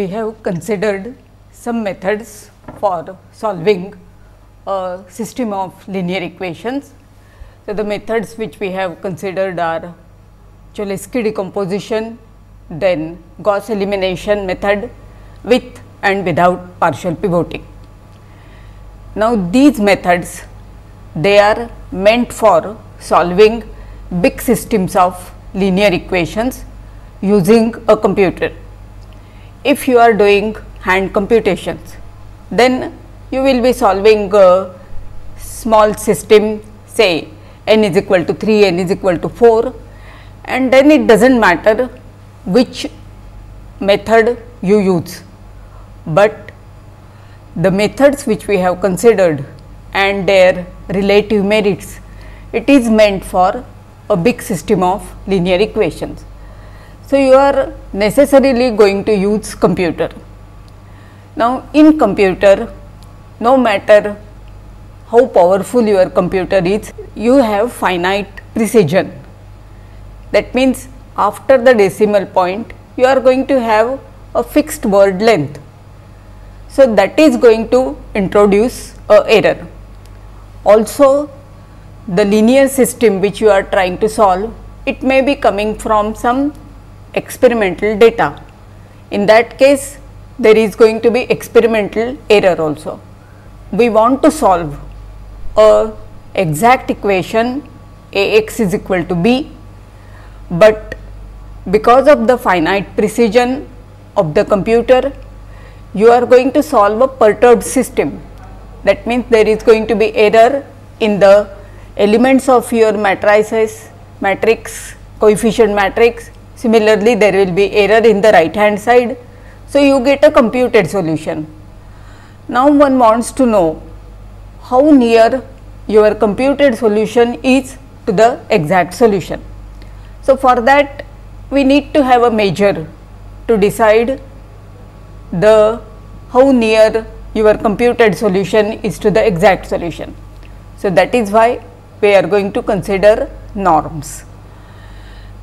We have considered some methods for solving a system of linear equations. So, the methods which we have considered are Cholesky decomposition, then Gauss elimination method with and without partial pivoting. Now, these methods they are meant for solving big systems of linear equations using a computer if you are doing hand computations then you will be solving a small system say n is equal to 3 n is equal to 4 and then it does not matter which method you use. But the methods which we have considered and their relative merits it is meant for a big system of linear equations so, you are necessarily going to use computer. Now, in computer no matter how powerful your computer is, you have finite precision. That means, after the decimal point you are going to have a fixed word length. So, that is going to introduce a error. Also the linear system which you are trying to solve, it may be coming from some experimental data. In that case there is going to be experimental error also. We want to solve a exact equation A x is equal to b, but because of the finite precision of the computer you are going to solve a perturbed system. That means there is going to be error in the elements of your matrices, matrix, coefficient matrix Similarly, there will be error in the right hand side. So, you get a computed solution. Now, one wants to know how near your computed solution is to the exact solution. So, for that we need to have a measure to decide the how near your computed solution is to the exact solution. So, that is why we are going to consider norms.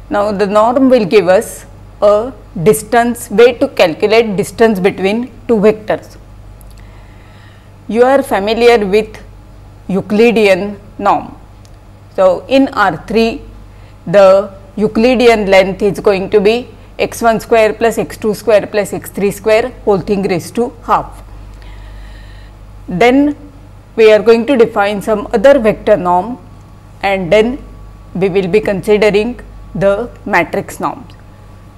Now, the norm will give us a distance way to calculate distance between two vectors. You are familiar with Euclidean norm. So, in R 3 the Euclidean length is going to be x 1 square plus x 2 square plus x 3 square whole thing raised to half. Then we are going to define some other vector norm and then we will be considering the matrix norms.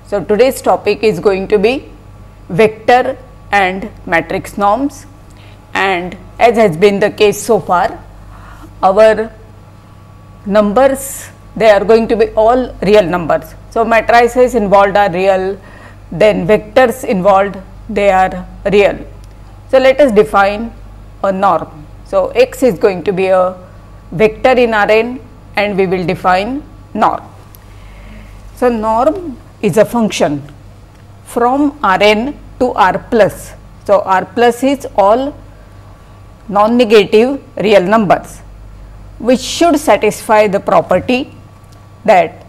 So, today's topic is going to be vector and matrix norms and as has been the case so far our numbers they are going to be all real numbers. So, matrices involved are real then vectors involved they are real. So, let us define a norm. So, x is going to be a vector in Rn and we will define norm. So, norm is a function from Rn to R plus. So, R plus is all non-negative real numbers which should satisfy the property that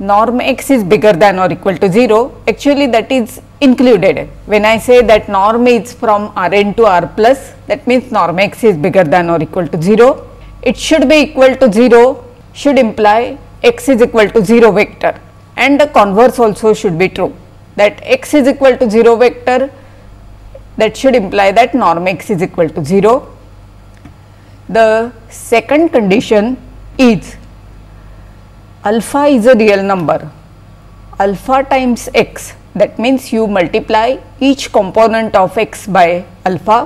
norm x is bigger than or equal to 0 actually that is included. When I say that norm is from Rn to R plus that means norm x is bigger than or equal to 0 it should be equal to 0 should imply x is equal to 0 vector and the converse also should be true that x is equal to 0 vector that should imply that norm x is equal to 0. The second condition is alpha is a real number alpha times x that means you multiply each component of x by alpha.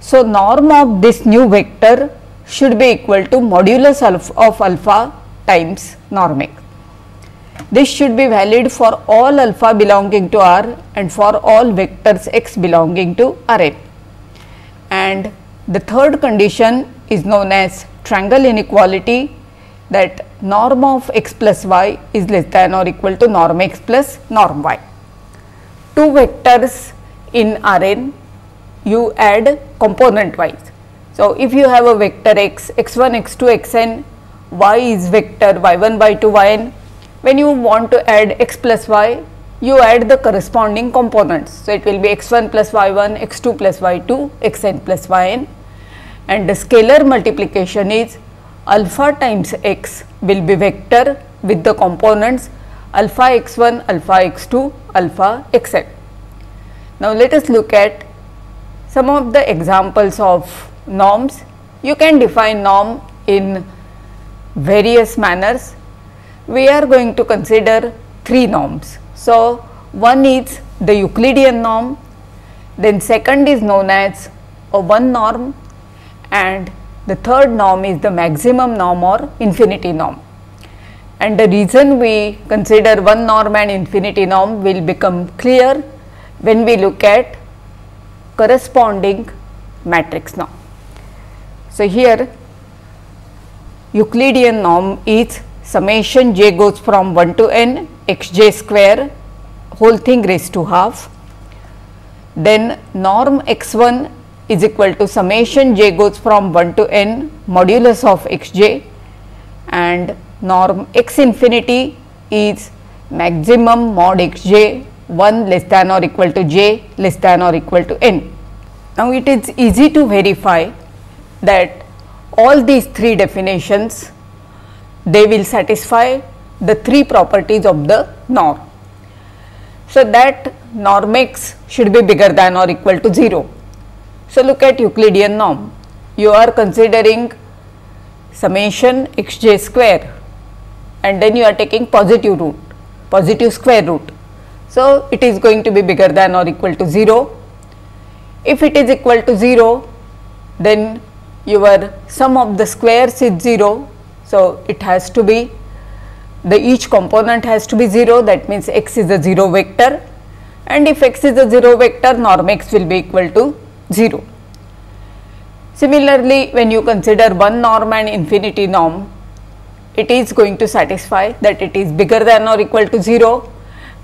So, norm of this new vector should be equal to modulus of alpha times norm x. This should be valid for all alpha belonging to R and for all vectors x belonging to Rn. And the third condition is known as triangle inequality that norm of x plus y is less than or equal to norm x plus norm y. Two vectors in Rn you add component wise. So, if you have a vector x, x1, x2, xn, y is vector y1, y2, yn, when you want to add x plus y, you add the corresponding components. So, it will be x1 plus y1, x2 plus y2, xn plus yn and the scalar multiplication is alpha times x will be vector with the components alpha x1, alpha x2, alpha xn. Now, let us look at some of the examples of norms. You can define norm in various manners. We are going to consider three norms. So, one is the Euclidean norm, then second is known as a one norm and the third norm is the maximum norm or infinity norm. And the reason we consider one norm and infinity norm will become clear when we look at corresponding matrix norm. So, here Euclidean norm is summation j goes from 1 to n x j square whole thing raised to half. Then norm x 1 is equal to summation j goes from 1 to n modulus of x j and norm x infinity is maximum mod x j 1 less than or equal to j less than or equal to n. Now, it is easy to verify that all these three definitions they will satisfy the three properties of the norm. So, that norm x should be bigger than or equal to 0 so, look at Euclidean norm. You are considering summation x j square and then you are taking positive root, positive square root. So, it is going to be bigger than or equal to 0. If it is equal to 0, then your sum of the squares is 0. So, it has to be the each component has to be 0 that means x is a 0 vector and if x is a 0 vector norm x will be equal to 0. Similarly, when you consider one norm and infinity norm, it is going to satisfy that it is bigger than or equal to 0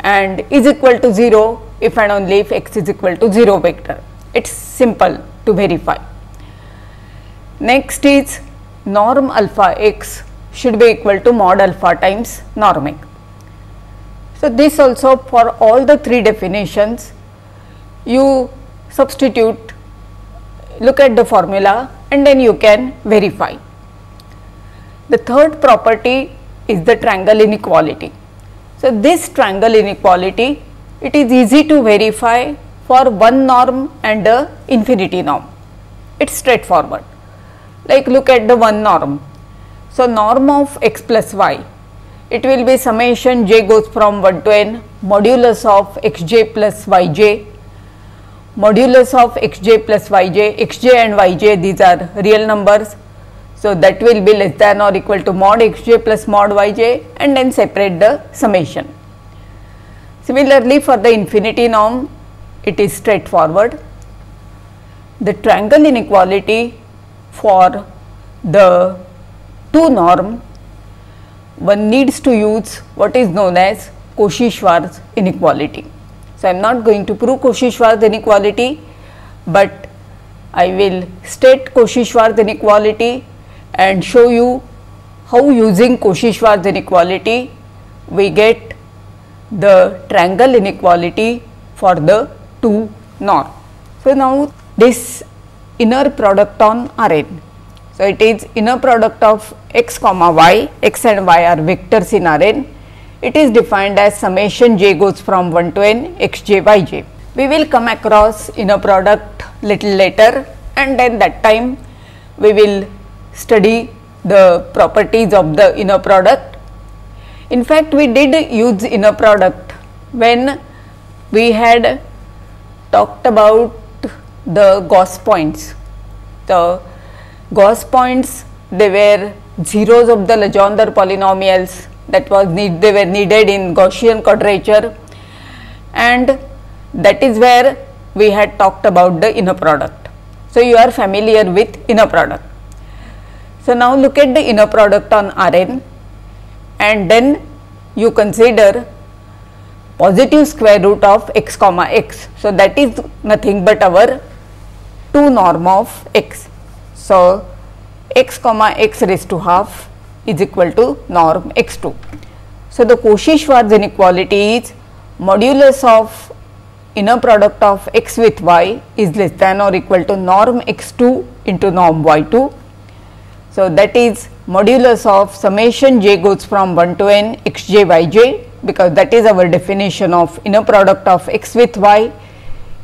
and is equal to 0 if and only if x is equal to 0 vector. It is simple to verify. Next is norm alpha x should be equal to mod alpha times norm x. So, this also for all the three definitions you substitute look at the formula and then you can verify. The third property is the triangle inequality. So, this triangle inequality it is easy to verify for one norm and the infinity norm. It is straightforward. Like look at the one norm. So, norm of x plus y it will be summation j goes from 1 to n modulus of x j plus y j modulus of xj plus yj, xj and yj these are real numbers. So, that will be less than or equal to mod xj plus mod yj and then separate the summation. Similarly, for the infinity norm it is straightforward. The triangle inequality for the two norm one needs to use what is known as Cauchy-Schwarz inequality. So, I am not going to prove Cauchy-Schwarz inequality, but I will state Cauchy-Schwarz inequality and show you how using Cauchy-Schwarz inequality we get the triangle inequality for the two norm. So, now this inner product on Rn. So, it is inner product of x comma y, x and y are vectors in Rn it is defined as summation j goes from 1 to n x j y j. We will come across inner product little later and then that time we will study the properties of the inner product. In fact, we did use inner product when we had talked about the Gauss points. The Gauss points they were zeros of the Legendre polynomials that was need they were needed in Gaussian quadrature and that is where we had talked about the inner product. So, you are familiar with inner product. So, now look at the inner product on Rn and then you consider positive square root of x comma x. So, that is nothing but our 2 norm of x. So, x comma x raised to half is equal to norm x 2. So, the Cauchy-Schwarz inequality is modulus of inner product of x with y is less than or equal to norm x 2 into norm y 2. So, that is modulus of summation j goes from 1 to n x j y j because that is our definition of inner product of x with y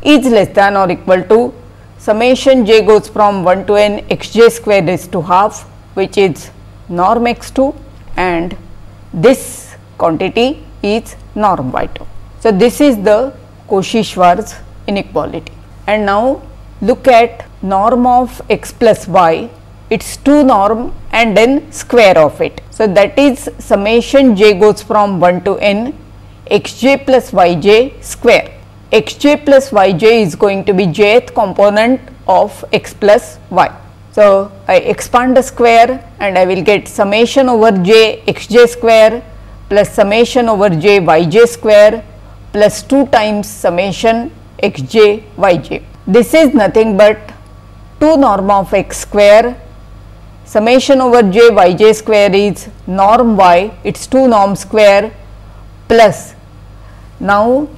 is less than or equal to summation j goes from 1 to n x j square is to half which is norm x 2 and this quantity is norm y 2. So, this is the Cauchy-Schwarz inequality and now look at norm of x plus y its 2 norm and then square of it. So, that is summation j goes from 1 to n x j plus y j square. X j plus y j is going to be jth component of x plus y. So, I expand the square and I will get summation over j x j square plus summation over j y j square plus 2 times summation x j y j. This is nothing but 2 norm of x square summation over j y j square is norm y it is 2 norm square plus now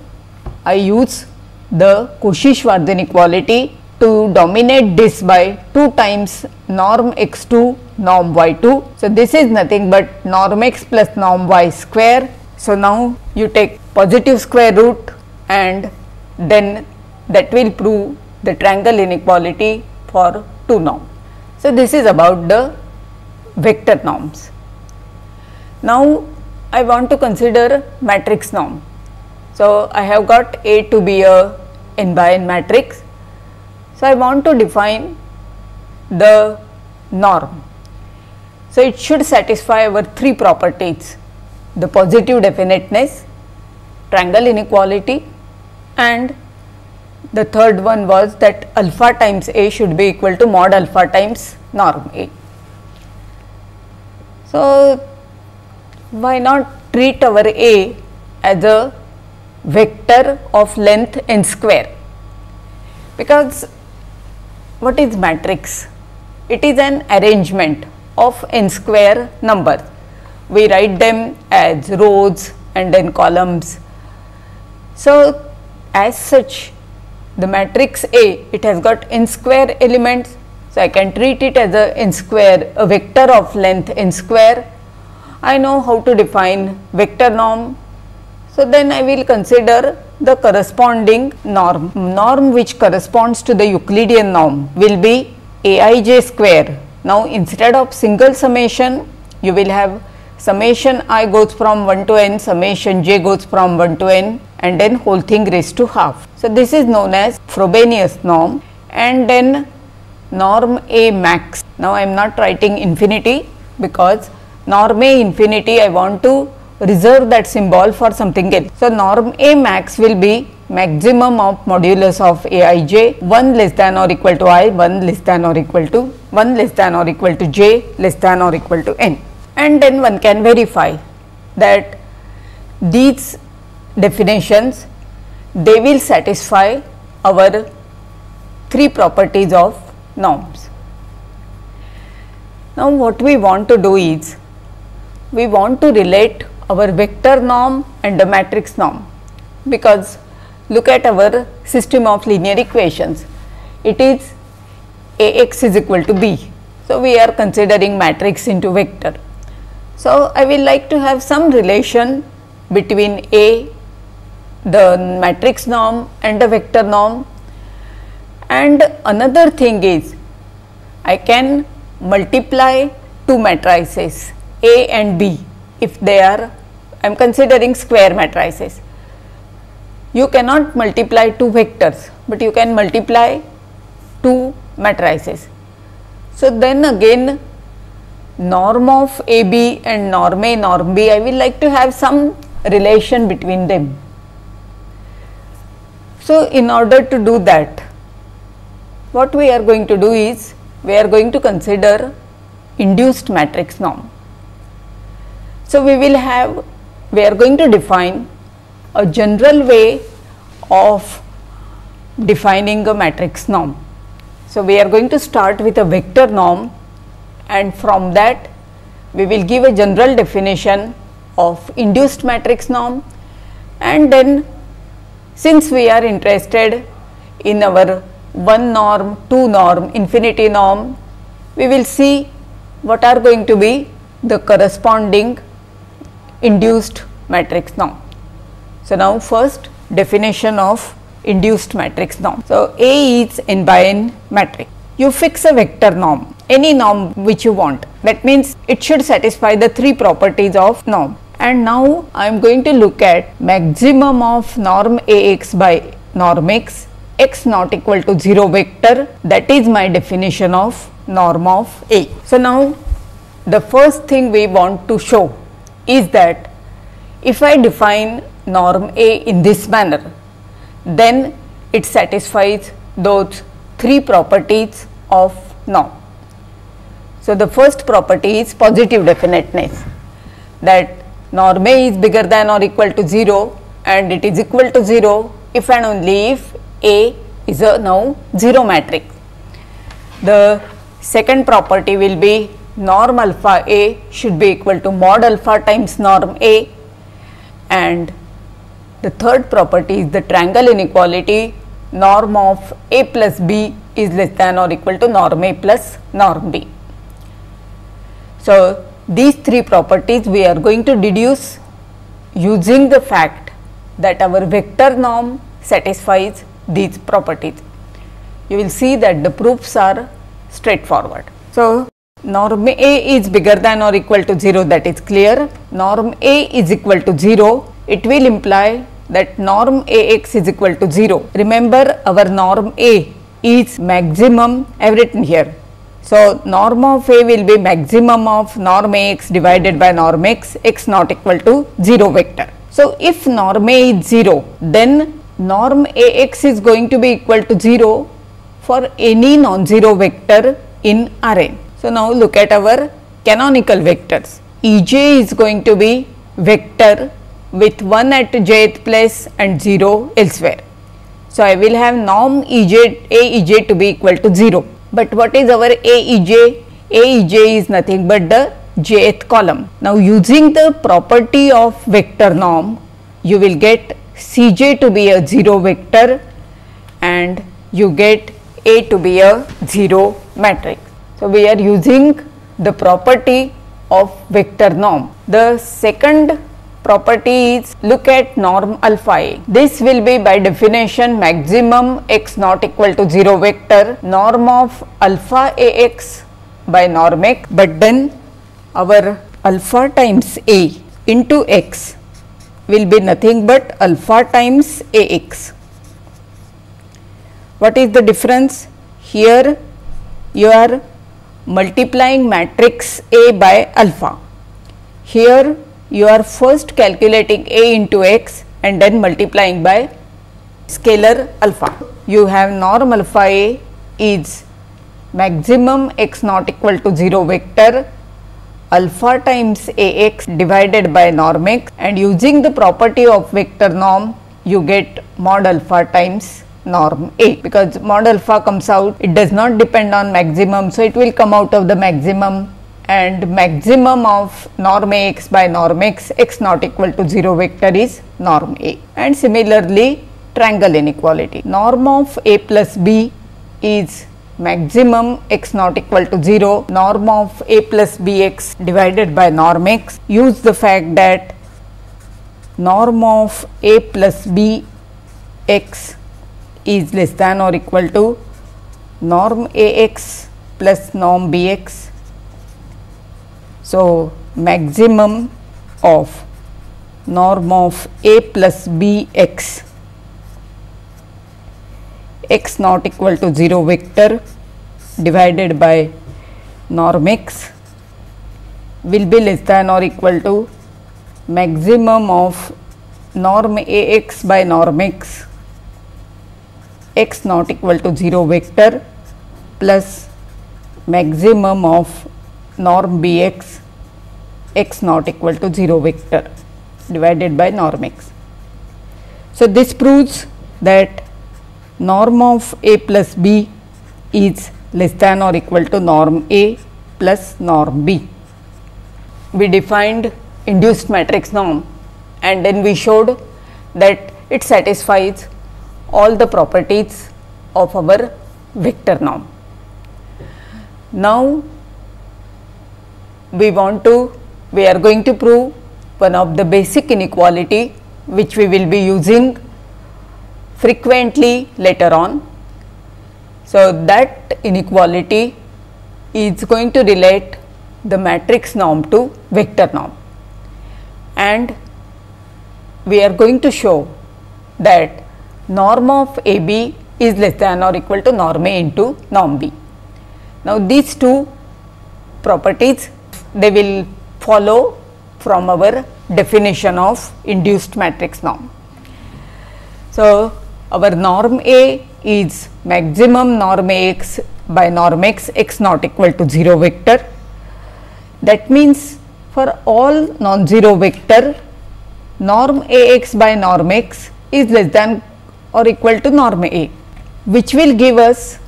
I use the Cauchy-Schwarz inequality to dominate this by 2 times norm x 2 norm y 2. So, this is nothing but norm x plus norm y square. So, now you take positive square root and then that will prove the triangle inequality for 2 norm. So, this is about the vector norms. Now, I want to consider matrix norm. So, I have got A to be a n by n matrix. So, I want to define the norm. So, it should satisfy our three properties the positive definiteness, triangle inequality and the third one was that alpha times A should be equal to mod alpha times norm A. So, why not treat our A as a vector of length n square because what is matrix? It is an arrangement of n square numbers. We write them as rows and then columns. So, as such the matrix A it has got n square elements. So, I can treat it as a n square a vector of length n square. I know how to define vector norm. So, then I will consider the corresponding norm. Norm which corresponds to the Euclidean norm will be aij square. Now, instead of single summation you will have summation i goes from 1 to n, summation j goes from 1 to n and then whole thing raised to half. So, this is known as Frobenius norm and then norm A max. Now, I am not writing infinity because norm A infinity I want to reserve that symbol for something else. So, norm A max will be maximum of modulus of A i j 1 less than or equal to i 1 less than or equal to 1 less than or equal to j less than or equal to n and then one can verify that these definitions they will satisfy our three properties of norms. Now, what we want to do is we want to relate our vector norm and the matrix norm because look at our system of linear equations it is Ax is equal to b. So, we are considering matrix into vector. So, I will like to have some relation between A the matrix norm and the vector norm and another thing is I can multiply two matrices A and B if they are I am considering square matrices. You cannot multiply two vectors, but you can multiply two matrices. So, then again norm of AB and norm A, norm B, I will like to have some relation between them. So, in order to do that, what we are going to do is, we are going to consider induced matrix norm. So, we will have, we are going to define a general way of defining a matrix norm. So, we are going to start with a vector norm and from that we will give a general definition of induced matrix norm and then since we are interested in our one norm, two norm, infinity norm, we will see what are going to be the corresponding induced matrix norm. So, now first definition of induced matrix norm. So, A is n by n matrix. You fix a vector norm, any norm which you want. That means it should satisfy the three properties of norm. And now I am going to look at maximum of norm Ax by norm x, x not equal to 0 vector. That is my definition of norm of A. So, now the first thing we want to show is that if I define norm A in this manner, then it satisfies those three properties of norm. So, the first property is positive definiteness that norm A is bigger than or equal to 0 and it is equal to 0 if and only if A is a now 0 matrix. The second property will be norm alpha A should be equal to mod alpha times norm A and the third property is the triangle inequality norm of A plus B is less than or equal to norm A plus norm B. So, these three properties we are going to deduce using the fact that our vector norm satisfies these properties. You will see that the proofs are straightforward. So, norm A is bigger than or equal to 0 that is clear. Norm A is equal to 0 it will imply that norm Ax is equal to 0. Remember our norm A is maximum I have written here. So, norm of A will be maximum of norm Ax divided by norm x, x not equal to 0 vector. So, if norm A is 0, then norm Ax is going to be equal to 0 for any non-zero vector in Rn. So, now look at our canonical vectors. Ej is going to be vector with 1 at jth place and 0 elsewhere. So, I will have norm Ej A Ej to be equal to 0, but what is our A Ej? A Ej is nothing but the jth column. Now, using the property of vector norm, you will get Cj to be a 0 vector and you get A to be a 0 matrix. So, we are using the property of vector norm. The second property is look at norm alpha a. This will be by definition maximum x not equal to 0 vector norm of alpha a x by norm x, but then our alpha times a into x will be nothing but alpha times a x. What is the difference? Here you are multiplying matrix A by alpha. Here you are first calculating A into x and then multiplying by scalar alpha. You have norm alpha A is maximum x not equal to 0 vector alpha times A x divided by norm x and using the property of vector norm you get mod alpha times norm. A because mod alpha comes out it does not depend on maximum. So, it will come out of the maximum. And maximum of norm A x by norm x x not equal to 0 vector is norm A. And similarly triangle inequality. Norm of A plus B is maximum x not equal to 0 norm of A plus B x divided by norm x use the fact that norm of A plus B x is less than or equal to norm A x plus norm B x. So, maximum of norm of A plus B x x not equal to 0 vector divided by norm x will be less than or equal to maximum of norm Ax by norm x x not equal to 0 vector plus maximum of norm b x x not equal to 0 vector divided by norm x. So, this proves that norm of A plus B is less than or equal to norm A plus norm B. We defined induced matrix norm and then we showed that it satisfies all the properties of our vector norm. Now, we want to we are going to prove one of the basic inequality which we will be using frequently later on. So, that inequality is going to relate the matrix norm to vector norm and we are going to show that norm of AB is less than or equal to norm A into norm B. Now, these two properties they will follow from our definition of induced matrix norm. So, our norm A is maximum norm Ax by norm x x not equal to 0 vector. That means, for all non-zero vector norm Ax by norm x is less than or equal to norm A which will give us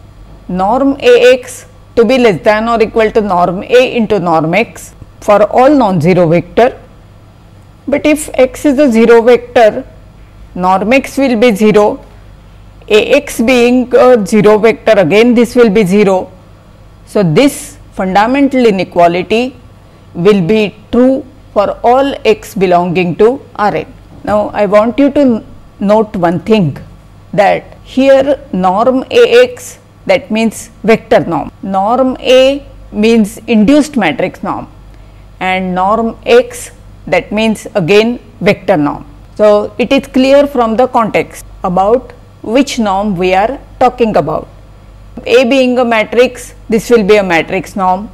norm Ax to be less than or equal to norm A into norm x for all non-zero vector. But if x is a 0 vector, norm x will be 0, Ax being a 0 vector again this will be 0. So, this fundamental inequality will be true for all x belonging to Rn. Now, I want you to note one thing that here norm Ax that means vector norm, norm A means induced matrix norm and norm x that means again vector norm. So, it is clear from the context about which norm we are talking about. A being a matrix, this will be a matrix norm,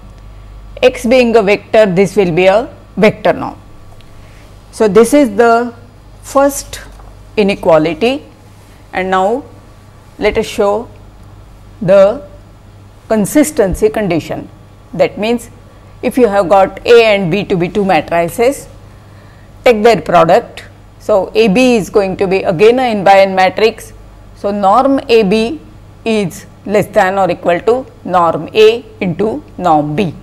x being a vector, this will be a vector norm. So, this is the first inequality and now let us show the consistency condition. That means, if you have got A and B to be two matrices, take their product. So, AB is going to be again a n by n matrix. So, norm AB is less than or equal to norm A into norm B.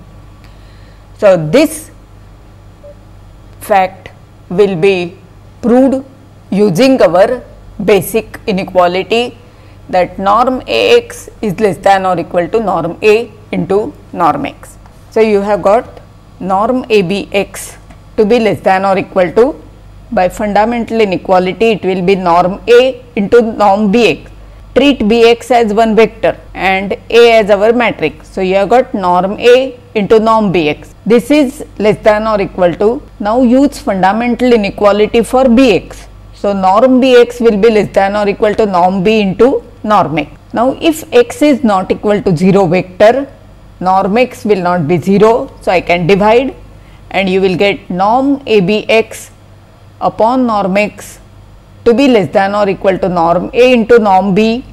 So, this fact will be proved using our basic inequality that norm Ax is less than or equal to norm A into norm x. So, you have got norm ABX to be less than or equal to by fundamental inequality it will be norm A into norm Bx. Treat Bx as one vector and A as our matrix. So, you have got norm A into norm Bx. This is less than or equal to now use fundamental inequality for Bx. So, norm Bx will be less than or equal to norm B into norm x. Now, if x is not equal to 0 vector norm x will not be 0. So, I can divide and you will get norm a b x upon norm x to be less than or equal to norm a into norm b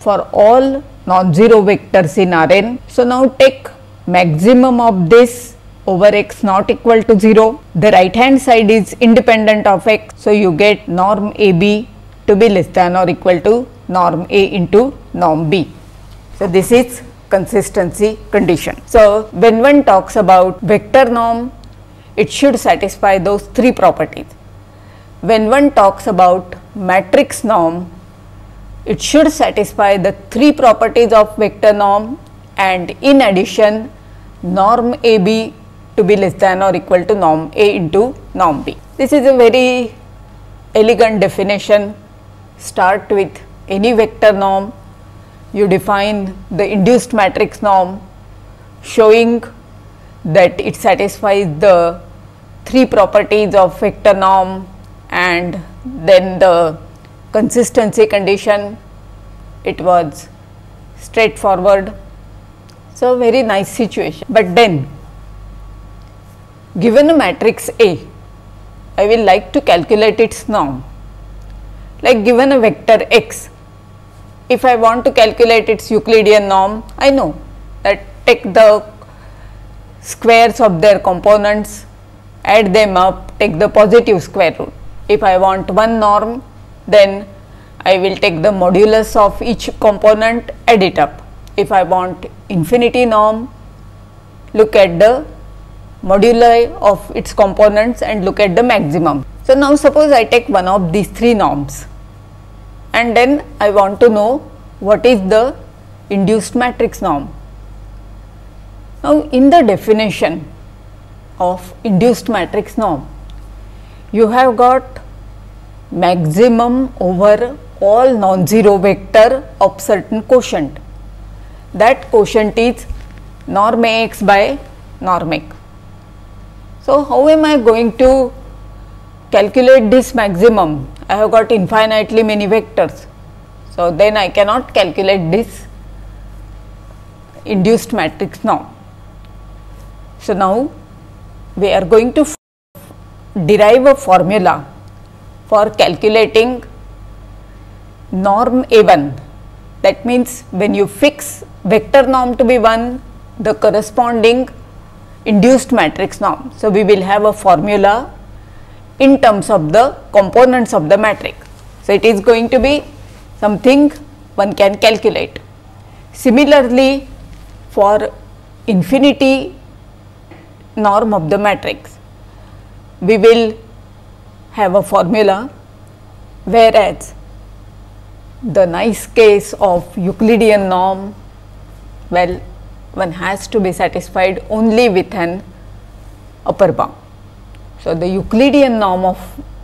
for all non-zero vectors in Rn. So, now take maximum of this over x not equal to 0. The right hand side is independent of x. So, you get norm a b to be less than or equal to norm a into norm b. So, this is consistency condition. So, when one talks about vector norm, it should satisfy those three properties. When one talks about matrix norm, it should satisfy the three properties of vector norm and in addition norm AB to be less than or equal to norm A into norm B. This is a very elegant definition. Start with any vector norm you define the induced matrix norm showing that it satisfies the three properties of vector norm and then the consistency condition it was straightforward. So, very nice situation, but then given a matrix A, I will like to calculate its norm. Like given a vector x, if I want to calculate its Euclidean norm, I know that take the squares of their components, add them up, take the positive square root. If I want one norm, then I will take the modulus of each component, add it up. If I want infinity norm, look at the moduli of its components and look at the maximum. So, now suppose I take one of these three norms and then I want to know what is the induced matrix norm. Now, in the definition of induced matrix norm, you have got maximum over all non-zero vector of certain quotient. That quotient is norm Ax by norm x. So, how am I going to calculate this maximum? I have got infinitely many vectors. So, then I cannot calculate this induced matrix norm. So, now we are going to derive a formula for calculating norm A1 that means when you fix vector norm to be 1 the corresponding induced matrix norm. So, we will have a formula in terms of the components of the matrix. So, it is going to be something one can calculate. Similarly, for infinity norm of the matrix, we will have a formula whereas the nice case of Euclidean norm, well one has to be satisfied only with an upper bound. So, the Euclidean norm of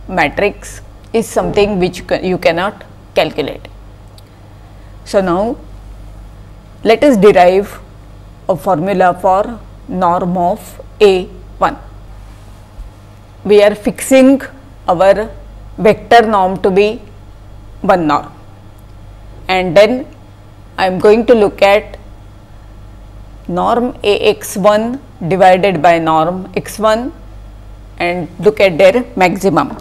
matrix is something which you cannot calculate. So, now let us derive a formula for norm of A 1. We are fixing our vector norm to be 1 norm and then I am going to look at norm A x 1 divided by norm x 1 and look at their maximum.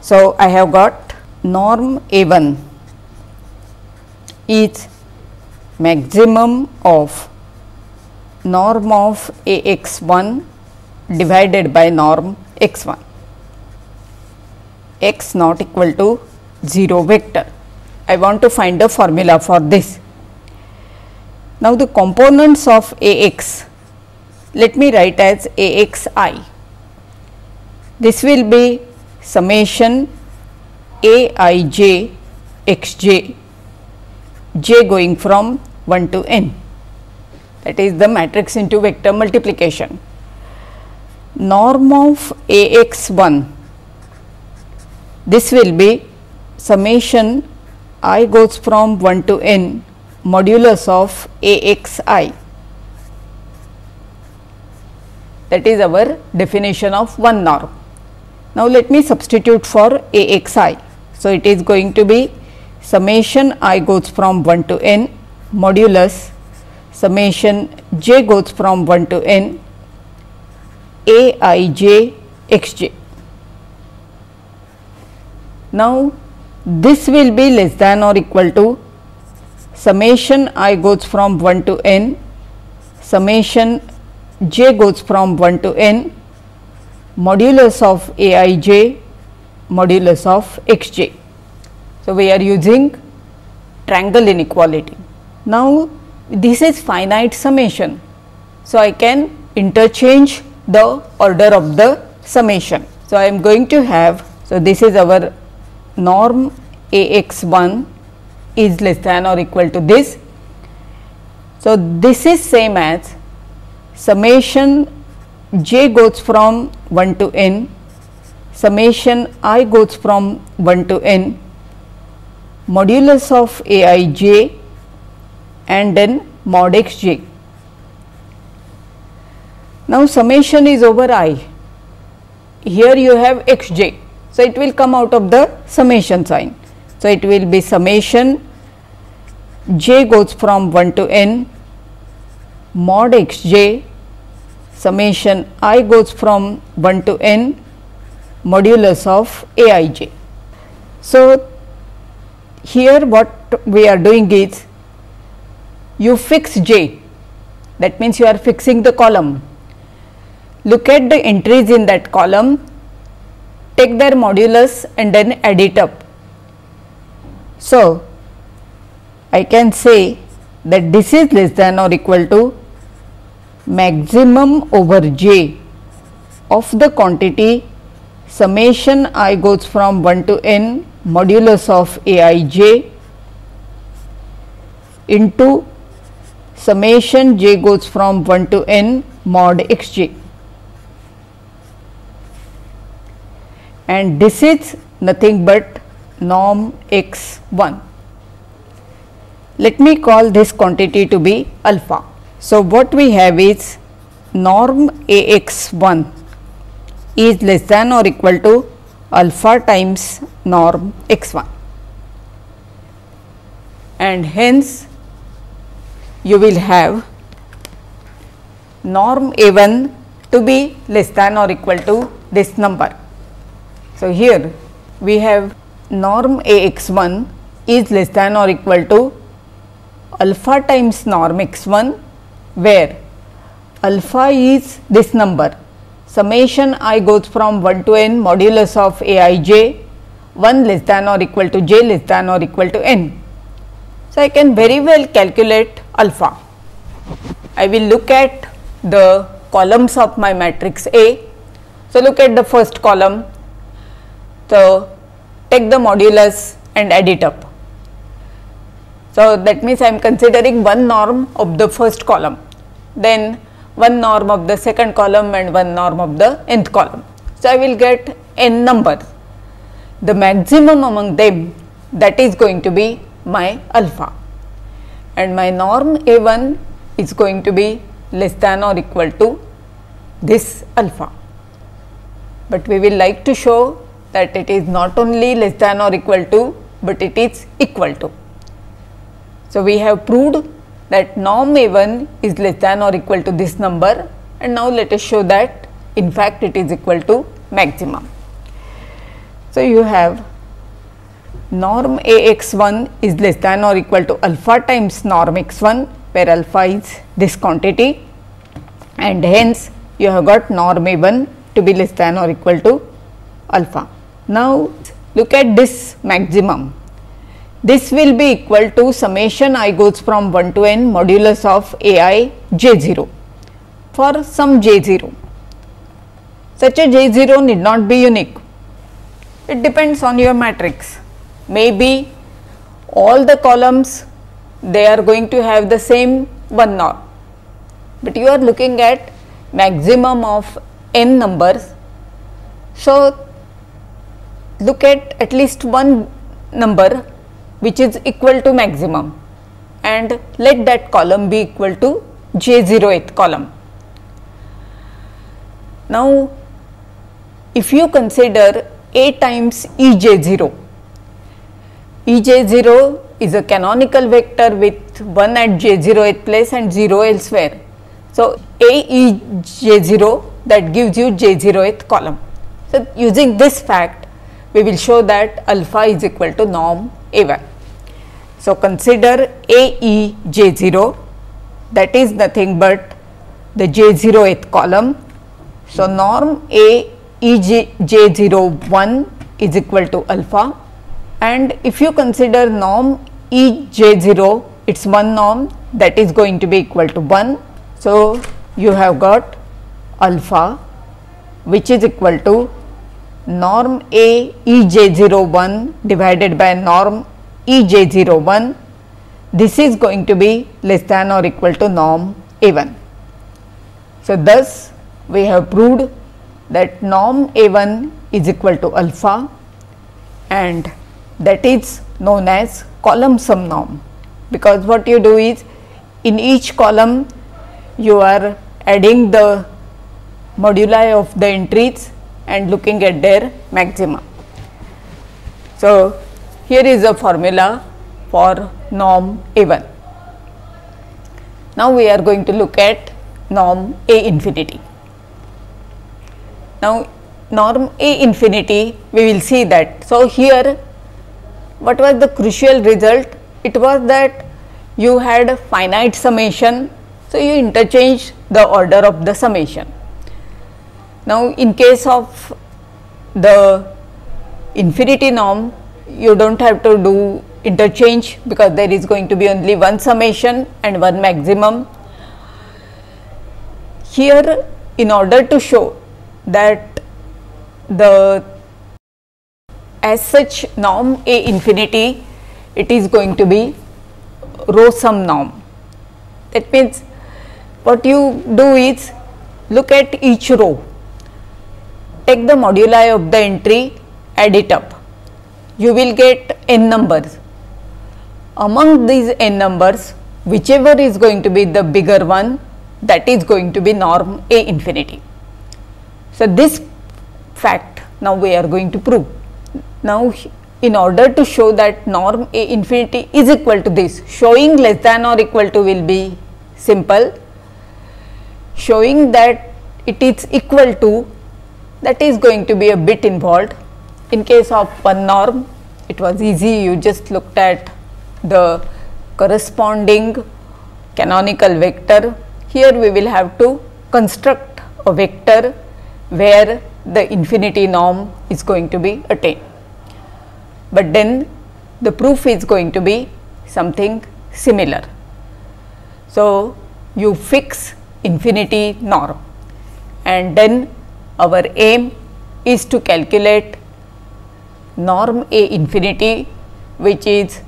So, I have got norm A 1 is maximum of norm of A x 1 divided by norm x 1 x not equal to 0 vector. I want to find a formula for this. Now, the components of A x, let me write as A x i. This will be summation A i j x j, j going from 1 to n that is the matrix into vector multiplication. Norm of A x 1, this will be summation i goes from 1 to n modulus of A x i that is our definition of one norm. Now, let me substitute for A x i. So, it is going to be summation i goes from 1 to n modulus summation j goes from 1 to n a i j x j. Now, this will be less than or equal to summation i goes from 1 to n, summation j goes from 1 to n, modulus of a i j, modulus of x j. So, we are using triangle inequality. Now, this is finite summation. So, I can interchange the order of the summation. So, I am going to have, so this is our norm a x 1 is less than or equal to this. So, this is same as summation j goes from 1 to n, summation i goes from 1 to n, modulus of a i j and then mod x j. Now, summation is over i, here you have x j. So, it will come out of the summation sign. So, it will be summation j goes from 1 to n mod x j summation i goes from 1 to n modulus of a i j. So, here what we are doing is you fix j that means you are fixing the column. Look at the entries in that column, take their modulus and then add it up. So, I can say that this is less than or equal to maximum over j of the quantity summation i goes from 1 to n modulus of a i j into summation j goes from 1 to n mod x j and this is nothing but norm x 1. Let me call this quantity to be alpha. So, what we have is norm a x 1 is less than or equal to alpha times norm x 1 and hence you will have norm A1 to be less than or equal to this number. So, here we have norm Ax1 is less than or equal to alpha times norm x1 where alpha is this number summation i goes from 1 to n modulus of aij 1 less than or equal to j less than or equal to n. So, I can very well calculate alpha. I will look at the columns of my matrix A. So, look at the first column. So, take the modulus and add it up. So, that means I am considering one norm of the first column, then one norm of the second column and one norm of the nth column. So, I will get n number. The maximum among them that is going to be my alpha and my norm A1 is going to be less than or equal to this alpha. But we will like to show that it is not only less than or equal to, but it is equal to. So, we have proved that norm A1 is less than or equal to this number and now let us show that in fact it is equal to maximum. So, you have norm Ax1 is less than or equal to alpha times norm x1 where alpha is this quantity and hence you have got norm A1 to be less than or equal to alpha. Now, look at this maximum. This will be equal to summation i goes from 1 to n modulus of a i j 0 for some j 0. Such a j 0 need not be unique. It depends on your matrix maybe all the columns they are going to have the same one norm, but you are looking at maximum of n numbers. So, look at at least one number which is equal to maximum and let that column be equal to j 0th column. Now, if you consider a times e j 0 Ej0 is a canonical vector with 1 at j0th place and 0 elsewhere. So, Aej0 that gives you j0th column. So, using this fact we will show that alpha is equal to norm A1. So, consider Aej0 that is nothing but the j0th column. So, norm A E J 01 is equal to alpha and if you consider norm E j 0 it is one norm that is going to be equal to 1. So, you have got alpha which is equal to norm A E j 0 1 divided by norm E j 0 1 this is going to be less than or equal to norm A 1. So, thus we have proved that norm A 1 is equal to alpha and that is known as column sum norm because what you do is in each column you are adding the moduli of the entries and looking at their maxima. So, here is a formula for norm A1. Now, we are going to look at norm A infinity. Now, norm A infinity we will see that. So, here what was the crucial result? It was that you had a finite summation. So, you interchange the order of the summation. Now, in case of the infinity norm you do not have to do interchange because there is going to be only one summation and one maximum. Here in order to show that the as such norm A infinity it is going to be row sum norm. That means what you do is look at each row, take the moduli of the entry, add it up, you will get n numbers. Among these n numbers, whichever is going to be the bigger one, that is going to be norm A infinity. So, this fact now we are going to prove. Now, in order to show that norm A infinity is equal to this, showing less than or equal to will be simple, showing that it is equal to that is going to be a bit involved. In case of one norm, it was easy, you just looked at the corresponding canonical vector. Here we will have to construct a vector where the infinity norm is going to be attained. But then the proof is going to be something similar. So, you fix infinity norm and then our aim is to calculate norm A infinity which is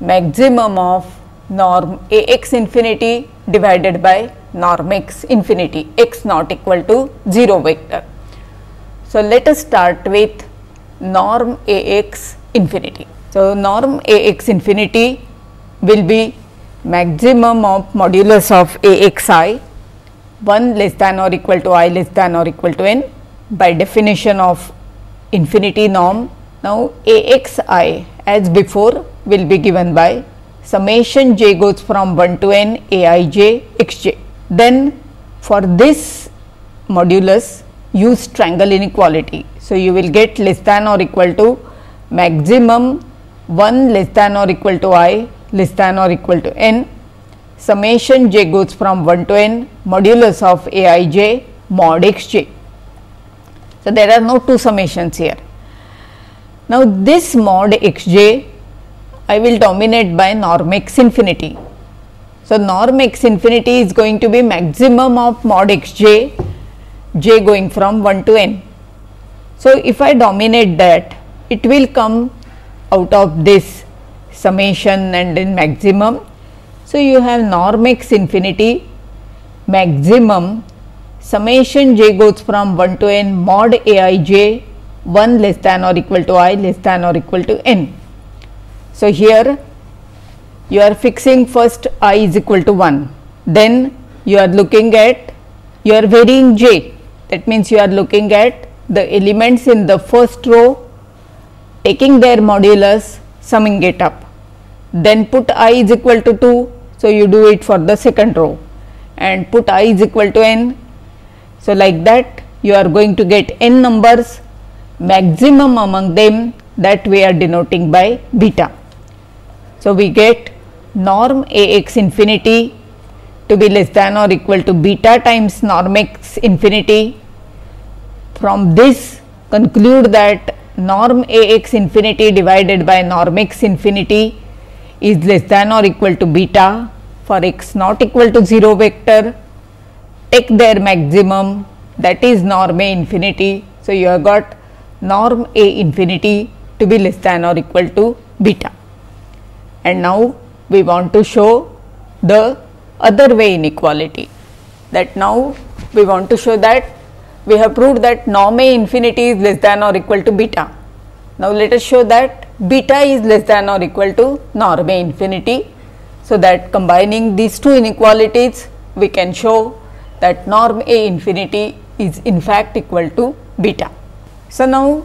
maximum of norm A x infinity divided by norm x infinity x not equal to 0 vector. So, let us start with norm A x infinity. So, norm A x infinity will be maximum of modulus of A x i 1 less than or equal to i less than or equal to n by definition of infinity norm. Now, A x i as before will be given by summation j goes from 1 to n a i j x j. Then for this modulus use triangle inequality. So, you will get less than or equal to maximum 1 less than or equal to i less than or equal to n summation j goes from 1 to n modulus of a i j mod x j. So, there are no two summations here. Now, this mod x j I will dominate by norm x infinity. So, norm x infinity is going to be maximum of mod x j, j going from 1 to n. So, if I dominate that it will come out of this summation and in maximum. So, you have norm x infinity maximum summation j goes from 1 to n mod a i j 1 less than or equal to i less than or equal to n. So, here you are fixing first i is equal to 1, then you are looking at you are varying j that means you are looking at the elements in the first row taking their modulus summing it up then put i is equal to 2. So, you do it for the second row and put i is equal to n. So, like that you are going to get n numbers maximum among them that we are denoting by beta. So, we get norm A x infinity to be less than or equal to beta times norm x infinity. From this conclude that norm A x infinity divided by norm x infinity is less than or equal to beta for x not equal to 0 vector take their maximum that is norm A infinity. So, you have got norm A infinity to be less than or equal to beta. And now, we want to show the other way inequality that now we want to show that we have proved that norm A infinity is less than or equal to beta. Now, let us show that beta is less than or equal to norm A infinity. So, that combining these two inequalities we can show that norm A infinity is in fact equal to beta. So, now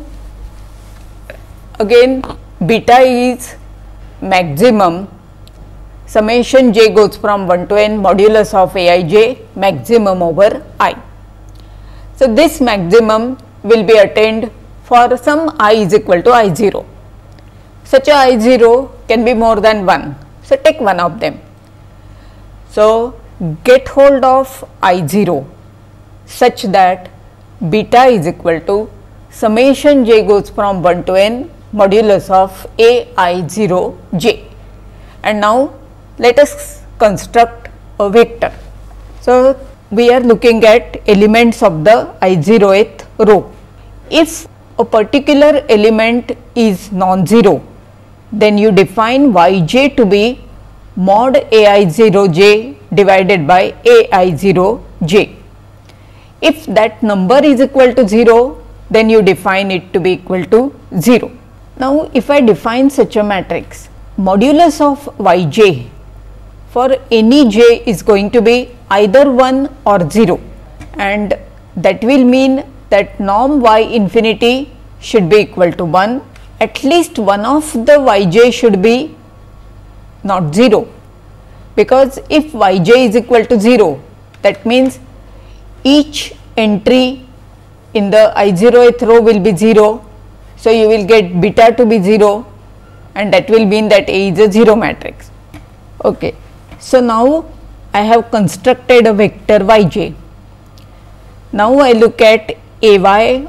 again beta is maximum summation j goes from 1 to n modulus of a i j maximum over i. So, this maximum will be attained for some i is equal to i 0. Such a i 0 can be more than 1. So, take one of them. So, get hold of i 0 such that beta is equal to summation j goes from 1 to n modulus of a i 0 j. And now, let us construct a vector. So, we are looking at elements of the i 0th row. If a particular element is non-zero, then you define y j to be mod a i 0 j divided by a i 0 j. If that number is equal to 0, then you define it to be equal to 0. Now, if I define such a matrix, modulus of y j for any j is going to be either 1 or 0 and that will mean that norm y infinity should be equal to 1 at least one of the y j should be not 0 because if y j is equal to 0 that means each entry in the i 0th row will be 0. So, you will get beta to be 0 and that will mean that A is a 0 matrix. Okay. So, now I have constructed a vector yj. Now, I look at ay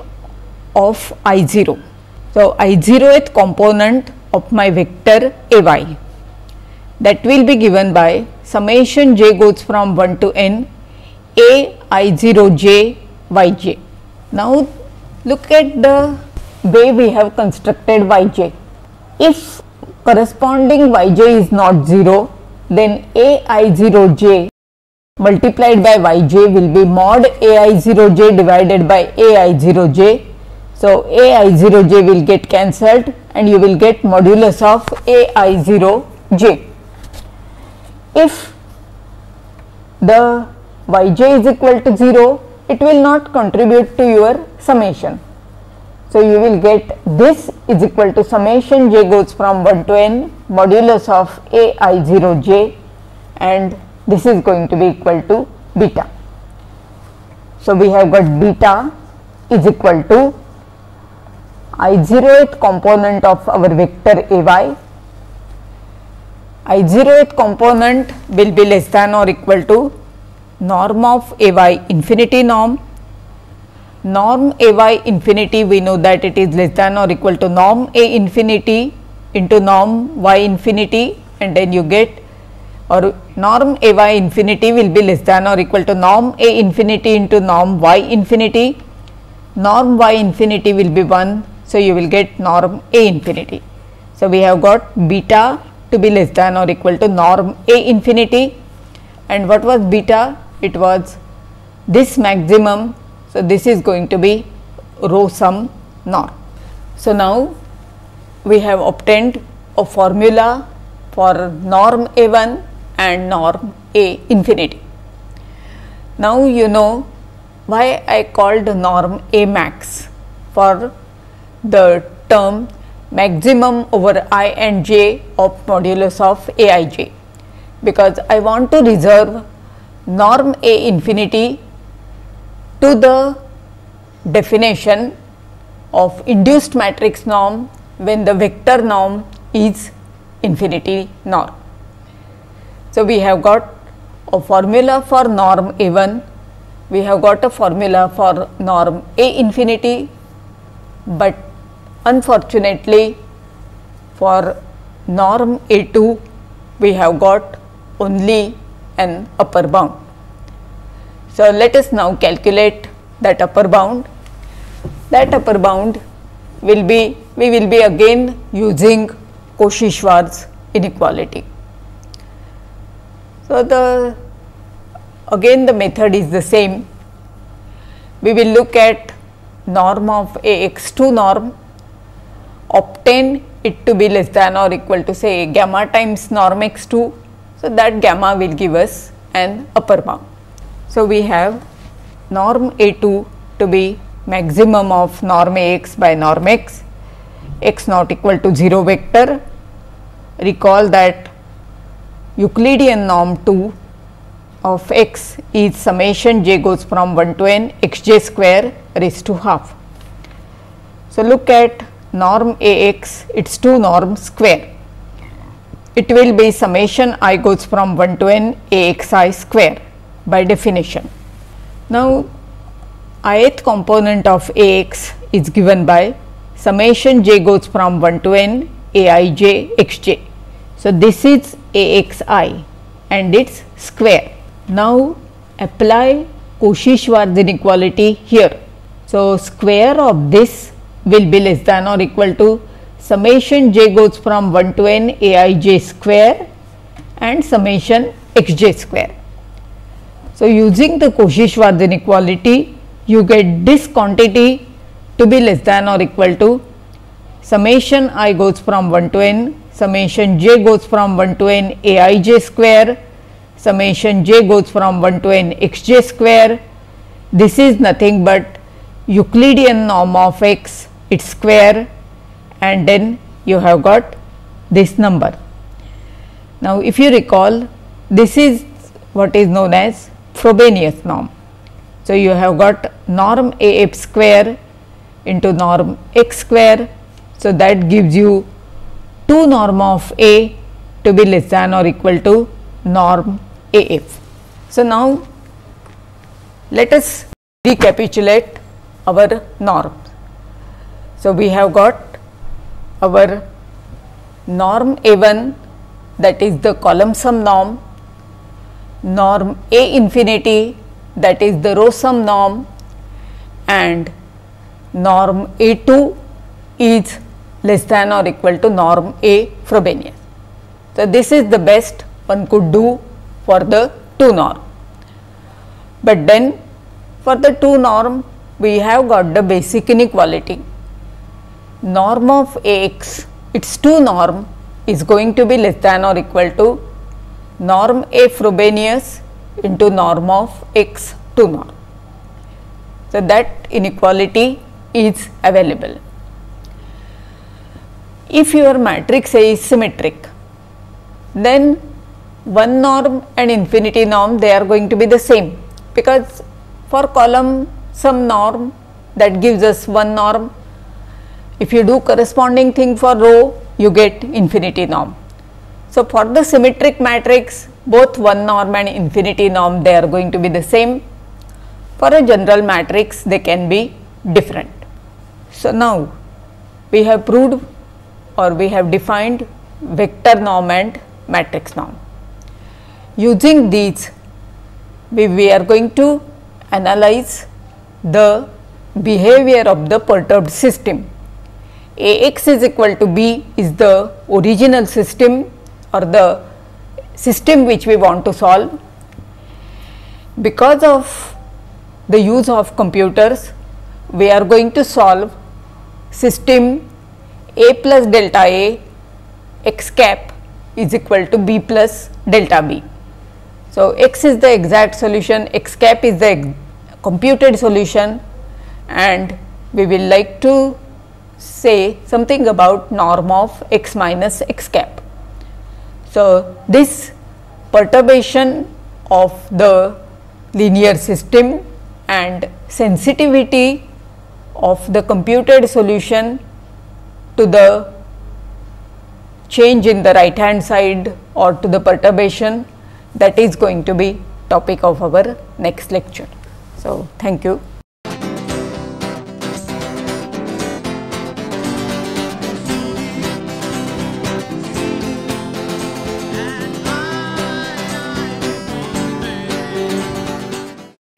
of i 0. So, i 0th component of my vector ay that will be given by summation j goes from 1 to n a i 0 j y j. Now, look at the way we have constructed y j. If corresponding y j is not 0, then a i 0 j multiplied by y j will be mod a i 0 j divided by a i 0 j. So, a i 0 j will get cancelled and you will get modulus of a i 0 j. If the yj is equal to 0, it will not contribute to your summation. So, you will get this is equal to summation j goes from 1 to n modulus of a i 0 j and this is going to be equal to beta. So, we have got beta is equal to i 0th component of our vector a y i 0th component will be less than or equal to norm of a y infinity norm. Norm a y infinity we know that it is less than or equal to norm a infinity into norm y infinity and then you get or norm a y infinity will be less than or equal to norm a infinity into norm y infinity. Norm y infinity will be 1. So, you will get norm a infinity. So, we have got beta to be less than or equal to norm a infinity and what was beta it was this maximum. So, this is going to be row sum norm. So, now we have obtained a formula for norm A 1 and norm A infinity. Now, you know why I called norm A max for the term maximum over i and j of modulus of a i j because I want to reserve norm A infinity to the definition of induced matrix norm when the vector norm is infinity norm. So, we have got a formula for norm A 1, we have got a formula for norm A infinity, but unfortunately for norm A 2 we have got only an upper bound. So, let us now calculate that upper bound. That upper bound will be, we will be again using Cauchy-Schwarz inequality. So, the again the method is the same. We will look at norm of a x 2 norm, obtain it to be less than or equal to say gamma times norm x 2 so, that gamma will give us an upper bound. So, we have norm A 2 to be maximum of norm A x by norm x, x not equal to 0 vector. Recall that Euclidean norm 2 of x is summation j goes from 1 to n x j square raised to half. So, look at norm Ax it is 2 norm square. It will be summation i goes from 1 to n Axi square by definition. Now, ith component of Ax is given by summation j goes from 1 to n Aij xj. So, this is Axi and its square. Now, apply Cauchy-Schwarz inequality here. So, square of this will be less than or equal to summation j goes from 1 to n aij square and summation xj square. So, using the Cauchy-Schwarz inequality you get this quantity to be less than or equal to summation i goes from 1 to n summation j goes from 1 to n aij square summation j goes from 1 to n xj square. This is nothing but Euclidean norm of x its square and then you have got this number. Now, if you recall this is what is known as Frobenius norm. So, you have got norm a f square into norm x square. So, that gives you 2 norm of a to be less than or equal to norm a f. So, now let us recapitulate our norms. So, we have got our norm A1 that is the column sum norm, norm A infinity that is the row sum norm and norm A2 is less than or equal to norm A Frobenius. So, this is the best one could do for the 2 norm. But then for the 2 norm we have got the basic inequality. Norm of Ax its 2 norm is going to be less than or equal to norm A Frobenius into norm of x 2 norm. So, that inequality is available. If your matrix A is symmetric, then one norm and infinity norm they are going to be the same because for column sum norm that gives us one norm. If you do corresponding thing for row you get infinity norm. So, for the symmetric matrix both one norm and infinity norm they are going to be the same. For a general matrix they can be different. So, now we have proved or we have defined vector norm and matrix norm. Using these we, we are going to analyze the behavior of the perturbed system. Ax is equal to b is the original system or the system which we want to solve. Because of the use of computers, we are going to solve system a plus delta a x cap is equal to b plus delta b. So, x is the exact solution, x cap is the computed solution and we will like to say something about norm of x minus x cap. So, this perturbation of the linear system and sensitivity of the computed solution to the change in the right hand side or to the perturbation that is going to be topic of our next lecture. So, thank you.